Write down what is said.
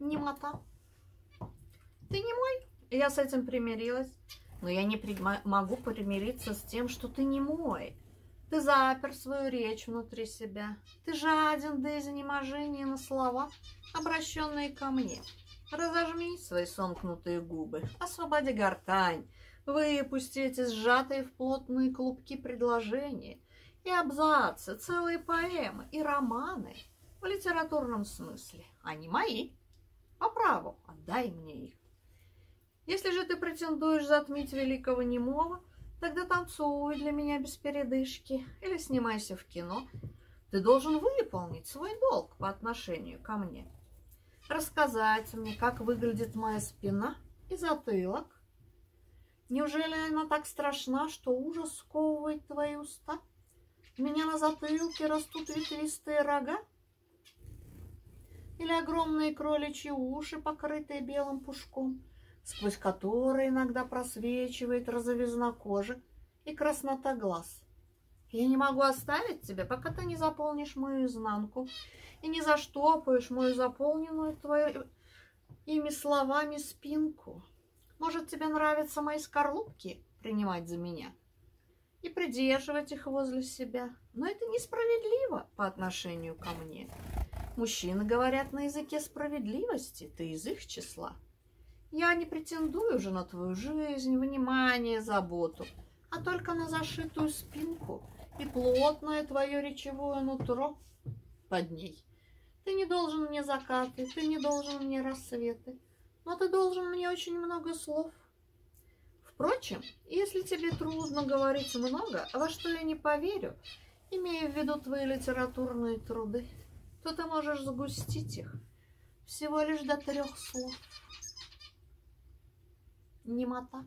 немота. Ты не мой, я с этим примирилась. Но я не при... могу примириться с тем, что ты не мой. Ты запер свою речь внутри себя. Ты жаден до изнеможения на слова, обращенные ко мне. Разожми свои сомкнутые губы, освободи гортань, выпусти эти сжатые в плотные клубки предложения и абзацы, целые поэмы и романы в литературном смысле. Они мои. По праву отдай мне их. Если же ты претендуешь затмить великого немого, тогда танцуй для меня без передышки или снимайся в кино. Ты должен выполнить свой долг по отношению ко мне. Рассказать мне, как выглядит моя спина и затылок. Неужели она так страшна, что ужас сковывает твои уста? У меня на затылке растут ветвистые рога? Или огромные кроличьи уши, покрытые белым пушком? сквозь которые иногда просвечивает розовизна кожи и краснота глаз. Я не могу оставить тебя, пока ты не заполнишь мою изнанку и не заштопаешь мою заполненную твоими словами спинку. Может, тебе нравятся мои скорлупки принимать за меня и придерживать их возле себя, но это несправедливо по отношению ко мне. Мужчины говорят на языке справедливости, ты из их числа. Я не претендую уже на твою жизнь, внимание, заботу, а только на зашитую спинку и плотное твое речевое нутро под ней. Ты не должен мне закаты, ты не должен мне рассветы, но ты должен мне очень много слов. Впрочем, если тебе трудно говорить много, во что я не поверю, имея в виду твои литературные труды, то ты можешь загустить их всего лишь до трех слов немота.